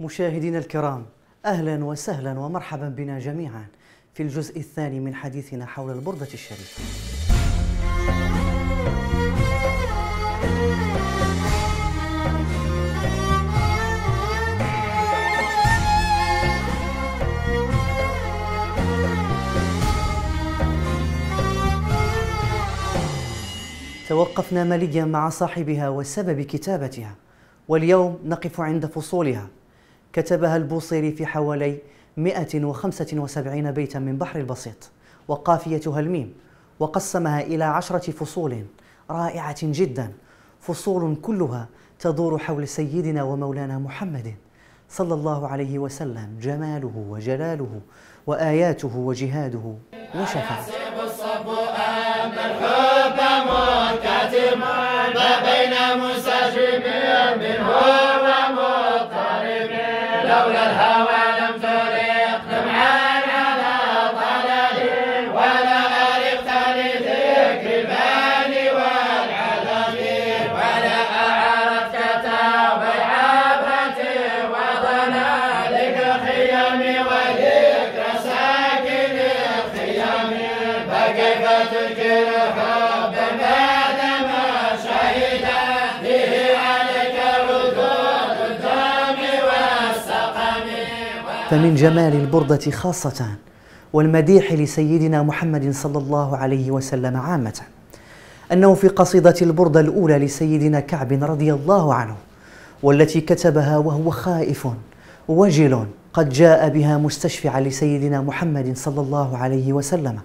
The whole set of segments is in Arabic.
مشاهدينا الكرام أهلا وسهلا ومرحبا بنا جميعا في الجزء الثاني من حديثنا حول البردة الشريفة. توقفنا مليا مع صاحبها وسبب كتابتها واليوم نقف عند فصولها كتبها البوصيري في حوالي 175 بيتا من بحر البسيط وقافيتها الميم وقسمها إلى عشرة فصول رائعة جدا فصول كلها تدور حول سيدنا ومولانا محمد صلى الله عليه وسلم جماله وجلاله وآياته وجهاده وشفاعته ما بين مستجيب منه Dhavrahava فمن جمال البردة خاصة والمديح لسيدنا محمد صلى الله عليه وسلم عامة أنه في قصيدة البردة الأولى لسيدنا كعب رضي الله عنه والتي كتبها وهو خائف وجل قد جاء بها مستشفعا لسيدنا محمد صلى الله عليه وسلم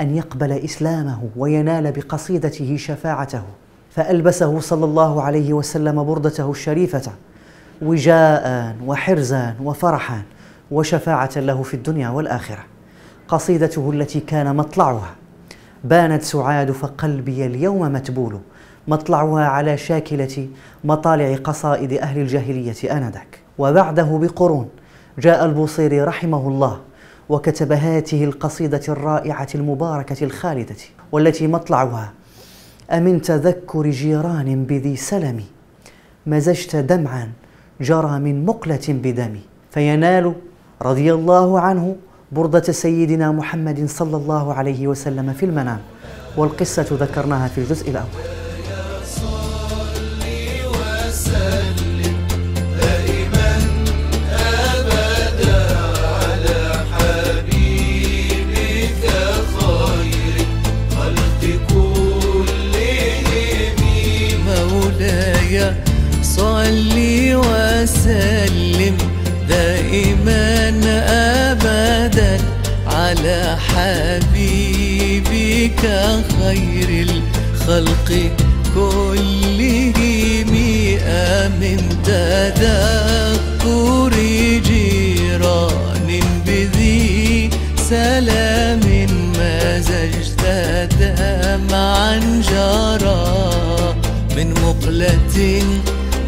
أن يقبل إسلامه وينال بقصيدته شفاعته فألبسه صلى الله عليه وسلم بردته الشريفة وجاء وحرزا وفرحا وشفاعة له في الدنيا والآخرة. قصيدته التي كان مطلعها بانت سعاد فقلبي اليوم متبول. مطلعها على شاكلة مطالع قصائد أهل الجاهلية آنذاك. وبعده بقرون جاء البوصيري رحمه الله وكتب هذه القصيدة الرائعة المباركة الخالدة والتي مطلعها أمن تذكر جيران بذي سلم مزجت دمعا جرى من مقلة بدمي فينال رضي الله عنه بردة سيدنا محمد صلى الله عليه وسلم في المنام والقصة ذكرناها في الجزء الأول.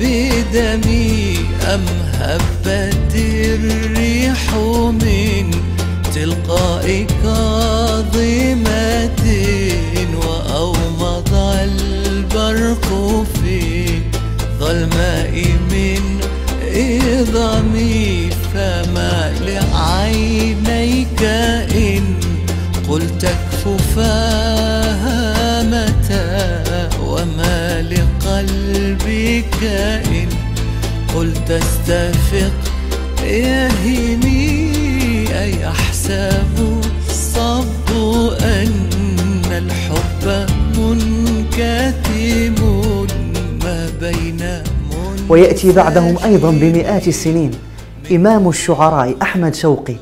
بدمي أم هبت الريح من تلقاء كاظمة وأومض البرق في ظلماء من إظامي فما لعينيك إن قلت أستفق. يهمي أيحسب الصب أن الحب منكتم ما بين ويأتي بعدهم أيضا بمئات السنين. إمام الشعراء أحمد شوقي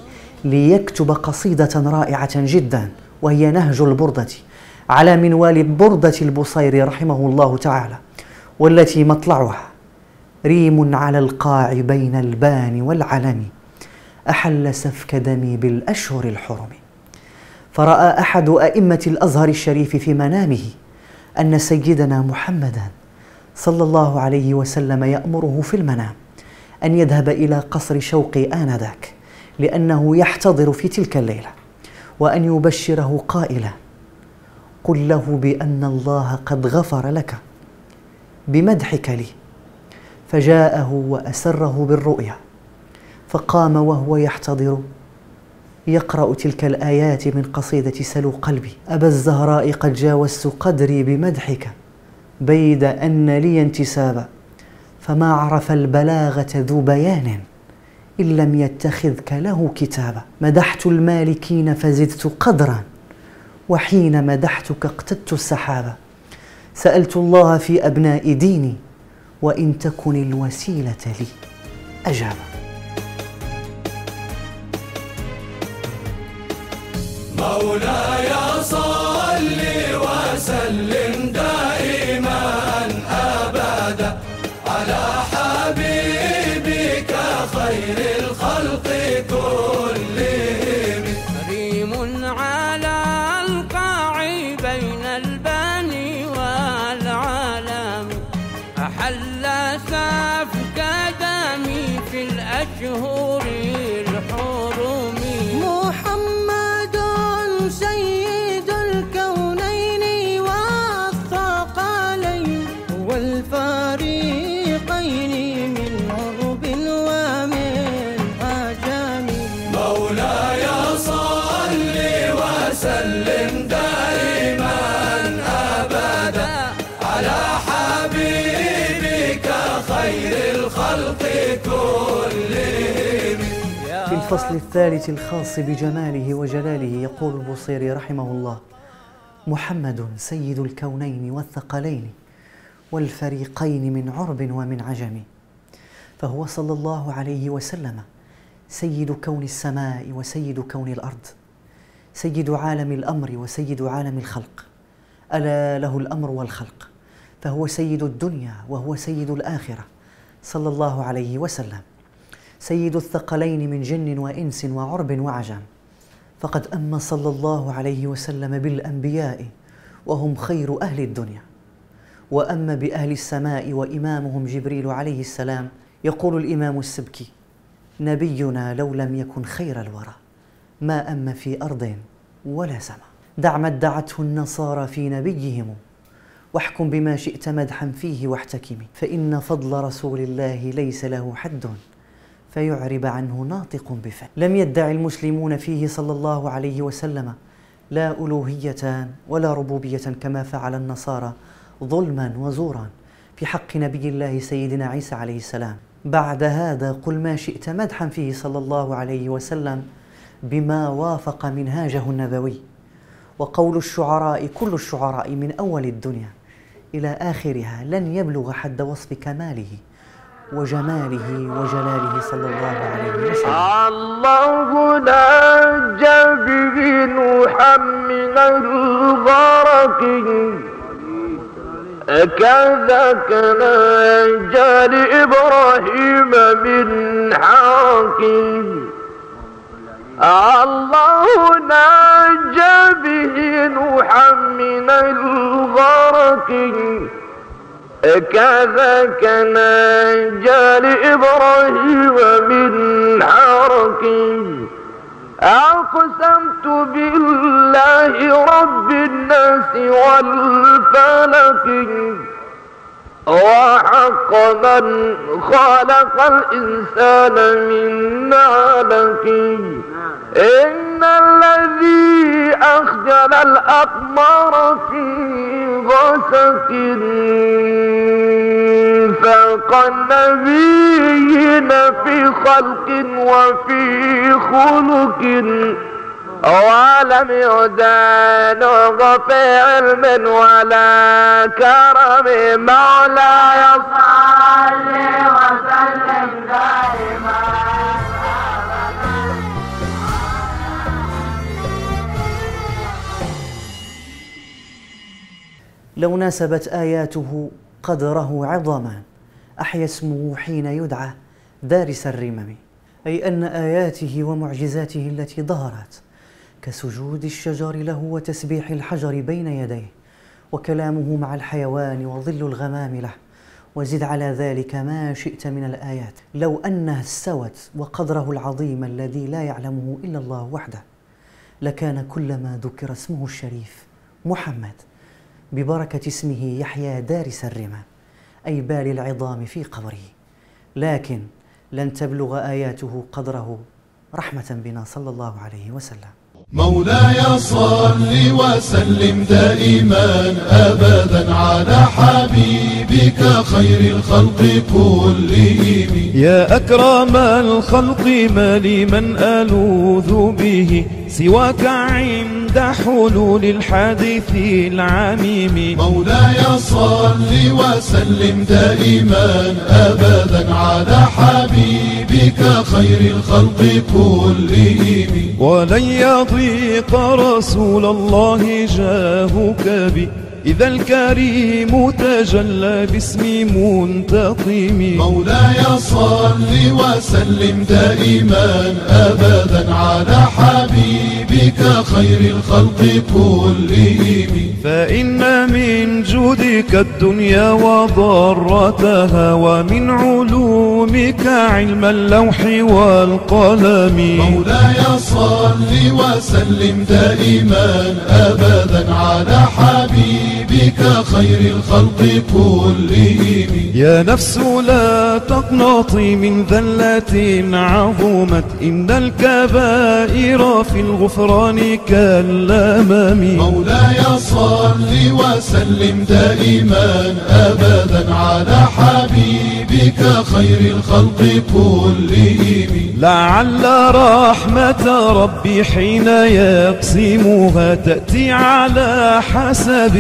ليكتب قصيدة رائعة جدا وهي نهج البردة على منوال بردة البصير رحمه الله تعالى. والتي مطلعها ريم على القاع بين البان والعلم أحل سفك دمي بالأشهر الحرم. فرأى أحد أئمة الأزهر الشريف في منامه أن سيدنا محمدا صلى الله عليه وسلم يأمره في المنام أن يذهب إلى قصر شوقي آنذاك لأنه يحتضر في تلك الليلة وأن يبشره قائلا قل له بأن الله قد غفر لك بمدحك لي. فجاءه وأسره بالرؤيا فقام وهو يحتضر. يقرأ تلك الآيات من قصيدة سلو قلبي. أبا الزهراء قد جاوزت قدري بمدحك بيد أن لي انتسابا. فما عرف البلاغة ذو بيان إن لم يتخذك له كتابا. مدحت المالكين فزدت قدرا وحين مدحتك اقتدت السحابة سألت الله في أبناء ديني وإن تكن الوسيلة لي. أجابا مولاي كلهم في الفصل الثالث الخاص بجماله وجلاله يقول البصيري رحمه الله محمد سيد الكونين والثقلين والفريقين من عرب ومن عجم فهو صلى الله عليه وسلم سيد كون السماء وسيد كون الأرض سيد عالم الأمر وسيد عالم الخلق ألا له الأمر والخلق فهو سيد الدنيا وهو سيد الآخرة صلى الله عليه وسلم. سيد الثقلين من جن وإنس وعرب وعجم. فقد اما صلى الله عليه وسلم بالأنبياء وهم خير أهل الدنيا. واما بأهل السماء وإمامهم جبريل عليه السلام. يقول الإمام السبكي نبينا لو لم يكن خير الورى. ما أم في أرض ولا سماء دع ما ادعته النصارى في نبيهم واحكم بما شئت مدحا فيه واحتكم. فإن فضل رسول الله ليس له حد فيعرب عنه ناطق بفم لم يدع المسلمون فيه صلى الله عليه وسلم لا ألوهية ولا ربوبية كما فعل النصارى ظلما وزورا في حق نبي الله سيدنا عيسى عليه السلام. بعد هذا قل ما شئت مدحا فيه صلى الله عليه وسلم بما وافق منهاجه النبوي. وقول الشعراء كل الشعراء من أول الدنيا. إلى آخرها لن يبلغ حد وصف كماله وجماله وجلاله صلى الله عليه وسلم. الله نجى به نوحا من الغرق. كذاك نجى لإبراهيم من حرق الله نجى كذاك نجى لإبراهيم من حرق أقسمت بالله رب الناس والفلك وحق من خلق الإنسان من علك إن الذي أخجل الأقمار في غسق فوق النبيين في خلق وفي خلق. ولم يدان في علم ولا كرم مولاي صل وسلم دائما. لو ناسبت آياته قدره عظما أحيا اسمه حين يدعى دارس الرمم. أي أن آياته ومعجزاته التي ظهرت كسجود الشجر له وتسبيح الحجر بين يديه وكلامه مع الحيوان وظل الغمام له. وزد على ذلك ما شئت من الآيات لو أنها استوت وقدره العظيم الذي لا يعلمه إلا الله وحده لكان كلما ذكر اسمه الشريف محمد. ببركة اسمه يحيى دارس الرمام أي بال العظام في قبره. لكن لن تبلغ آياته قدره رحمة بنا صلى الله عليه وسلم. مولاي صل وسلم دائما ابدا على حبيبك خير الخلق كلهم. يا أكرم الخلق ما لي من ألوذ به. سواك عند حلول الحادث العميم. مولاي صل وسلم دائما ابدا على حبيبك خير الخلق كلهم. ولن يضيق رسول الله جاهك بي. إذا الكريم تجلى باسم منتقم. مولاي صل وسلم دائما ابدا على حبيبك خير الخلق كلهم. فإن من جودك الدنيا وضرتها ومن علومك علم اللوح والقلم. مولاي صل وسلم دائما ابدا على حبيبك خير الخلق كلهم. يا نفس لا تقنطي من ذلة عظمت إن الكبائر في الغفران كالأمم. مولاي صل وسلم دائما ابدا على حبيبك خير الخلق كلهم. لعل رحمة ربي حين يقسمها تأتي على حسب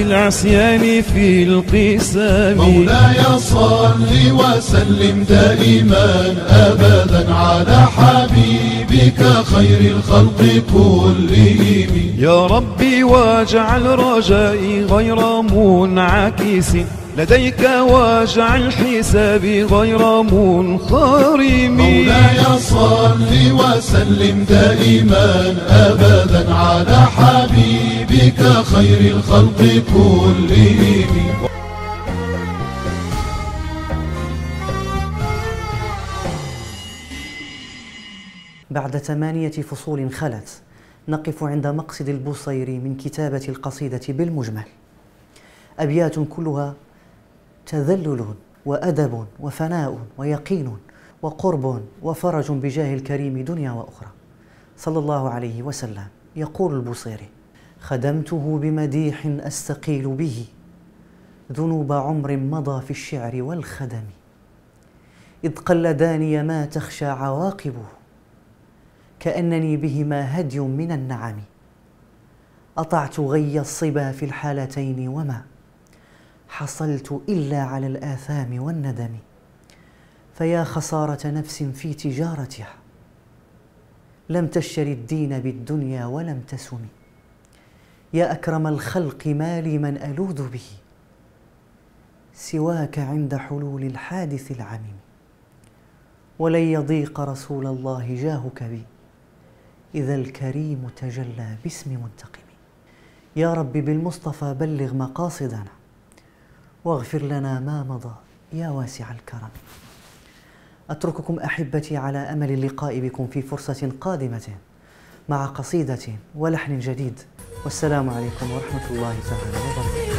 العصيان في القسم مولاي صل وسلم دائما ابدا على حبيبك خير الخلق كلهم. يا ربي واجعل رجائي غير منعكس. لديك واجعل حسابي غير منخرم. مولاي صل وسلم دائما ابدا على حبيبك خير الخلق كلهم. بعد ثمانية فصول خلت نقف عند مقصد البصيري من كتابة القصيدة بالمجمل. أبيات كلها تذلل وأدب وفناء ويقين وقرب وفرج بجاه الكريم دنيا وأخرى. صلى الله عليه وسلم. يقول البصيري خدمته بمديح أستقيل به ذنوب عمر مضى في الشعر والخدم. إذ قلداني ما تخشى عواقبه كأنني بهما هدي من النعم. أطعت غي الصبا في الحالتين وما حصلت إلا على الآثام والندم. فيا خسارة نفس في تجارتها. لم تشتري الدين بالدنيا ولم تسم. يا أكرم الخلق ما لي من ألوذ به. سواك عند حلول الحادث العميم ولن يضيق رسول الله جاهك بي. إذا الكريم تجلى باسم منتقم. يا رب بالمصطفى بلغ مقاصدنا. واغفر لنا ما مضى. يا واسع الكرم. أترككم أحبتي على أمل اللقاء بكم في فرصة قادمة مع قصيدة ولحن جديد. والسلام عليكم ورحمة الله تعالى وبركاته.